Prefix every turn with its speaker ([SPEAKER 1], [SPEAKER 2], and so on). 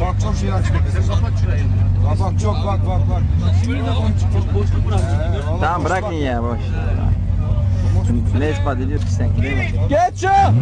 [SPEAKER 1] Bak çok şey açtık.
[SPEAKER 2] Kapat şurayı.
[SPEAKER 1] Bak bak çok bak bak bak.
[SPEAKER 2] Çok boşluk bırakmışsın.
[SPEAKER 1] Ee,
[SPEAKER 3] Tamam bırakın ya boş. Ne ispat ediyor ki sen?
[SPEAKER 1] Geç ya.